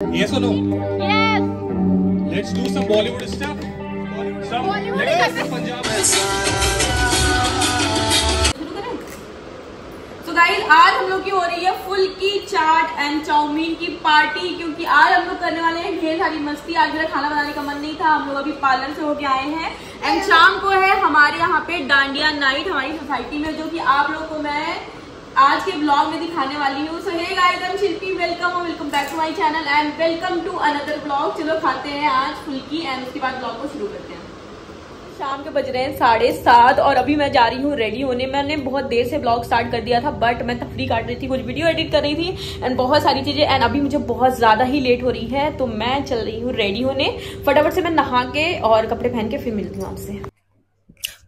Yes or no? Yes. Let's do some Bollywood stuff. Bollywood let's stuff. do Punjab. तो guys आज हम लोग की हो रही है फुल की चाट एंड चाउमीन की पार्टी क्योंकि आज हम लोग करने वाले हैं ढेर सारी मस्ती आज मेरा खाना बनाने का मन नहीं था हम लोग अभी पार्लर से होके आए हैं एंड शाम को है हमारे यहाँ पे डांडिया नाइट हमारी सोसाइटी में जो कि आप लोग को मैं आज के ब्लॉग में दिखाने वाली हूँ। So hey guys Shilpi welcome और welcome back to my channel and welcome to another blog चलो खाते हैं आज फुल्की एंड उसके बाद ब्लॉग को शुरू करते हैं। शाम के बज रहे हैं साढ़े सात और अभी मैं जा रही हूँ रेडी होने। मैंने बहुत देर से ब्लॉग स्टार्ट कर दिया था बट मैं तफरी काट रही थी, कुछ वीडियो एडिट कर रही थी एंड बहुत सारी चीज़ें। एंड अभी मुझे बहुत ज़्यादा ही लेट हो रही है तो मैं चल रही हूँ रेडी होने। फटाफट से मैं नहा के और कपड़े पहन के फिर मिलती हूँ आपसे।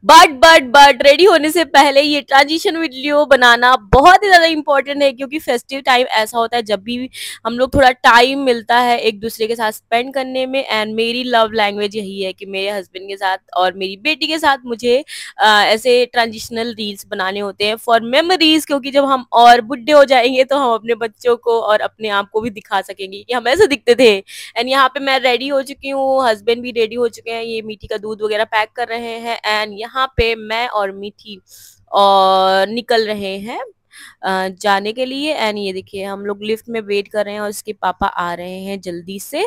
बट बट बट रेडी होने से पहले ये ट्रांजिशन वीडियो बनाना बहुत ही ज़्यादा इंपॉर्टेंट है क्योंकि फेस्टिव टाइम ऐसा होता है जब भी हम लोग थोड़ा टाइम मिलता है एक दूसरे के साथ स्पेंड करने में एंड मेरी लव लैंग्वेज यही है कि मेरे हस्बैंड के साथ और मेरी बेटी के साथ मुझे अ, ऐसे ट्रांजिशनल रील्स बनाने होते हैं फॉर मेमोरीज क्योंकि जब हम और बुढ़े हो जाएँगे तो हम अपने बच्चों को और अपने आप को भी दिखा सकेंगे कि हम ऐसे दिखते थे। एंड यहाँ पे मैं रेडी हो चुकी हूँ हस्बैंड भी रेडी हो चुके हैं ये मीठी का दूध वगैरह पैक कर रहे हैं एंड यहाँ पे मैं और मीठी और निकल रहे हैं जाने के लिए। एंड ये देखिए हम लोग लिफ्ट में वेट कर रहे हैं और इसके पापा आ रहे हैं जल्दी से।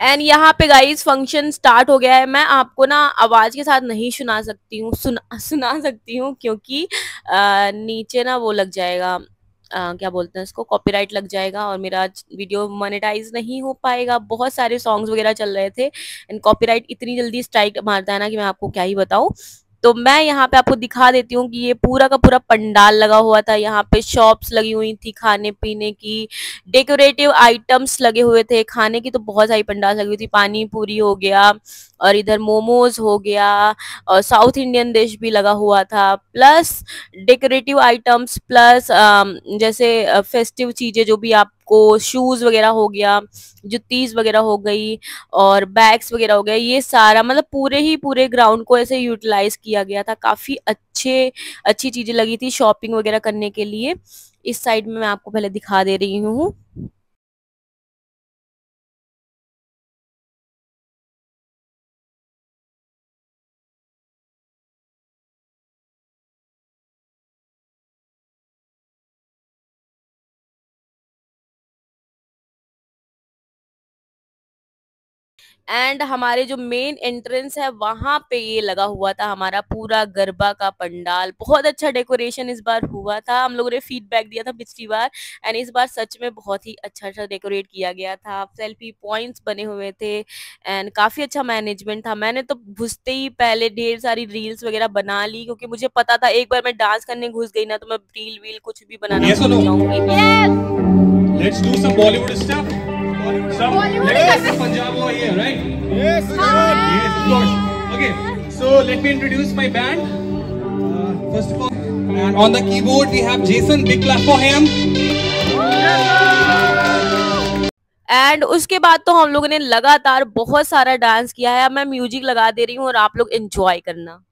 एंड यहाँ पे गाइस फ़ंक्शन स्टार्ट हो गया है। मैं आपको ना आवाज़ के साथ नहीं सुना सकती हूँ सुना सुना सकती हूँ क्योंकि अ, नीचे ना वो लग जाएगा। अ, क्या बोलते हैं इसको कॉपीराइट लग जाएगा और मेरा वीडियो मोनेटाइज नहीं हो पाएगा। बहुत सारे सॉन्ग्स वगैरह चल रहे थे एंड कॉपीराइट इतनी जल्दी स्ट्राइक मारता है ना कि मैं आपको क्या ही बताऊँ। तो मैं यहाँ पे आपको दिखा देती हूँ कि ये पूरा का पूरा पंडाल लगा हुआ था। यहाँ पे शॉप्स लगी हुई थी खाने पीने की डेकोरेटिव आइटम्स लगे हुए थे। खाने की तो बहुत सारी पंडाल लगी हुई थी। पानी पूरी हो गया और इधर मोमोज हो गया, और साउथ इंडियन डिश भी लगा हुआ था, प्लस डेकोरेटिव आइटम्स, प्लस जैसे फेस्टिव चीज़ें जो भी आपको, शूज़ वगैरह हो गया जुत्तीज वगैरह हो गई, और बैग्स वगैरह हो गया, ये सारा मतलब पूरे ही पूरे ग्राउंड को ऐसे यूटिलाइज किया गया था, काफ़ी अच्छे, अच्छी चीज़ें लगी थी शॉपिंग वगैरह करने के लिए। इस साइड में मैं आपको पहले दिखा दे रही हूँ। एंड हमारे जो मेन एंट्रेंस है वहाँ पे ये लगा हुआ था हमारा पूरा गरबा का पंडाल। बहुत अच्छा डेकोरेशन इस बार हुआ था। हम लोगों ने फीडबैक दिया था पिछली बार। एंड इस बार सच में बहुत ही अच्छा अच्छा डेकोरेट किया गया था। सेल्फी पॉइंट्स बने हुए थे। एंड काफ़ी अच्छा मैनेजमेंट था। मैंने तो घुसते ही पहले ढेर सारी रील्स वगैरह बना ली क्योंकि मुझे पता था एक बार मैं डांस करने घुस गई ना तो मैं रील वील कुछ भी बनाना Yes? जाऊँगी On the keyboard we have Jason big for him and उसके बाद तो हम लोगों ने लगातार बहुत सारा डांस किया है। अब मैं म्यूज़िक लगा दे रही हूँ और आप लोग एंजॉय करना।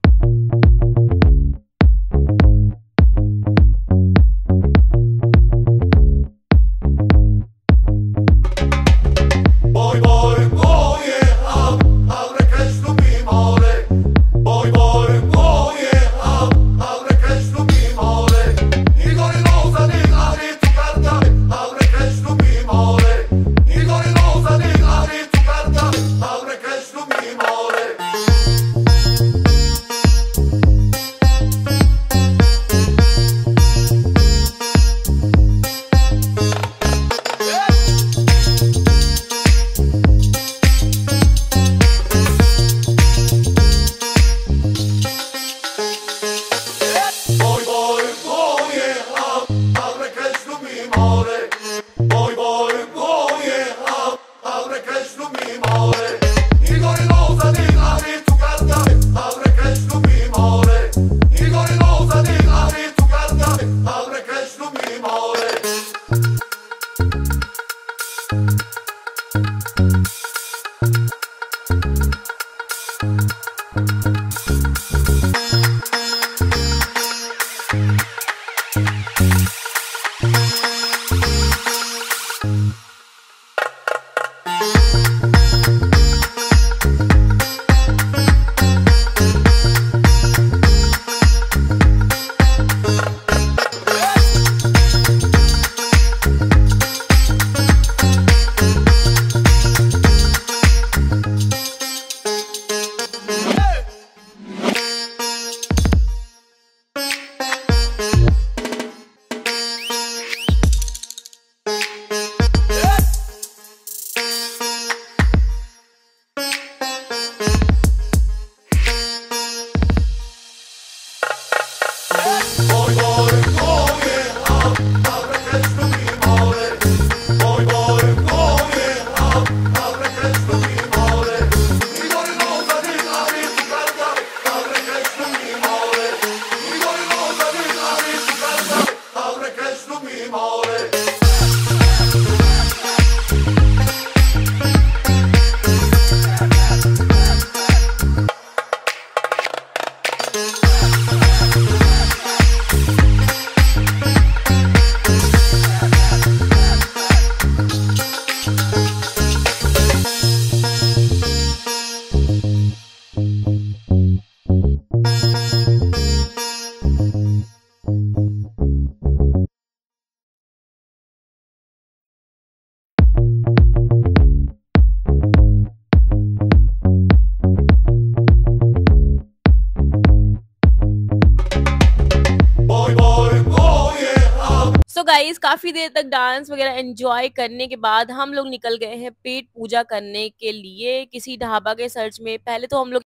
गाइस काफ़ी देर तक डांस वगैरह एंजॉय करने के बाद हम लोग निकल गए हैं पेट पूजा करने के लिए किसी ढाबा के सर्च में। पहले तो हम लोग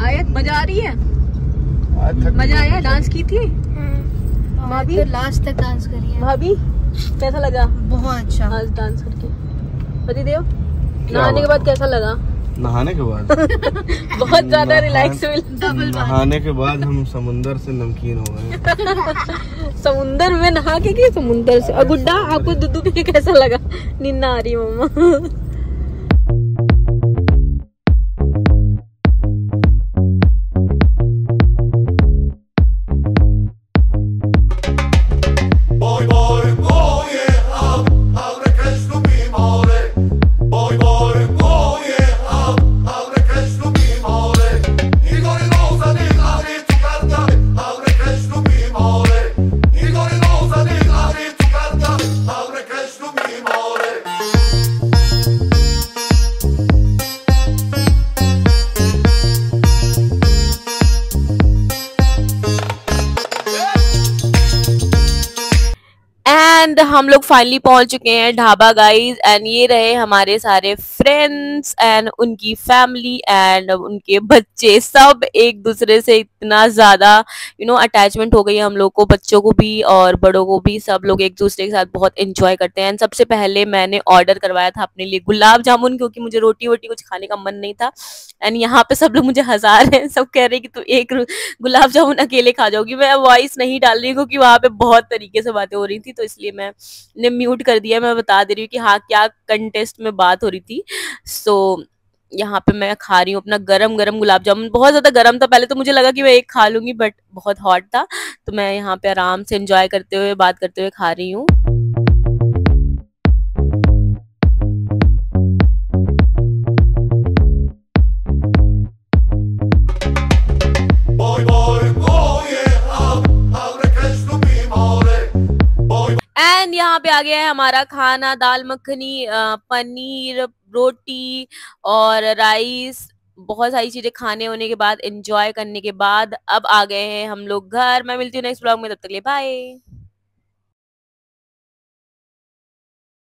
आयत मज़ा आ रही है? मज़ा आया डांस की थी? भाभी? लास्ट तक डांस करी है। भाभी कैसा लगा? बहुत अच्छा। आज डांस करके। पति देव नहाने के बाद कैसा लगा? नहाने के बाद। बहुत ज़्यादा रिलैक्स नहाने के बाद हम समुंदर से नमकीन हो गए। समुंदर में नहा के गए समुंदर से। और गुड्डा आपको दुद्धू पी के कैसा लगा? नींद आ रही है मम्मा। एंड हम लोग फाइनली पहुँच चुके हैं ढाबा गाइस एंड ये रहे हमारे सारे फ्रेंड्स एंड उनकी फैमिली एंड उनके बच्चे. सब एक दूसरे से इतना ज़्यादा यू नो अटैचमेंट हो गई है हम लोग को, बच्चों को भी और बड़ों को भी. सब लोग एक दूसरे के साथ बहुत एंजॉय करते हैं. एंड सबसे पहले मैंने ऑर्डर करवाया था अपने लिए गुलाब जामुन क्योंकि मुझे रोटी वोटी कुछ खाने का मन नहीं था. एंड यहाँ पे सब लोग मुझे हंसा रहे हैं. सब कह रहे हैं कि तू एक गुलाब जामुन अकेले खा जाओगी. मैं वॉइस नहीं डाल रही क्योंकि वहाँ पे बहुत तरीके से बातें हो रही थी तो इसलिए मैं ने म्यूट कर दिया मैं बता दे रही हूँ कि हाँ क्या कंटेस्ट में बात हो रही थी। सो so, यहाँ पे मैं खा रही हूँ अपना गरम गरम गुलाब जामुन। बहुत ज़्यादा गरम था पहले तो मुझे लगा कि मैं एक खा लूँगी बट बहुत हॉट था। तो मैं यहाँ पे आराम से एंजॉय करते हुए बात करते हुए खा रही हूँ। एंड यहाँ पे आ गया है हमारा खाना, दाल मखनी पनीर, रोटी और राइस। बहुत सारी चीज़ें खाने होने के बाद एंजॉय करने के बाद अब आ गए हैं हम लोग घर। मैं मिलती हूँ नेक्स्ट ब्लॉग में, तब तक ले बाय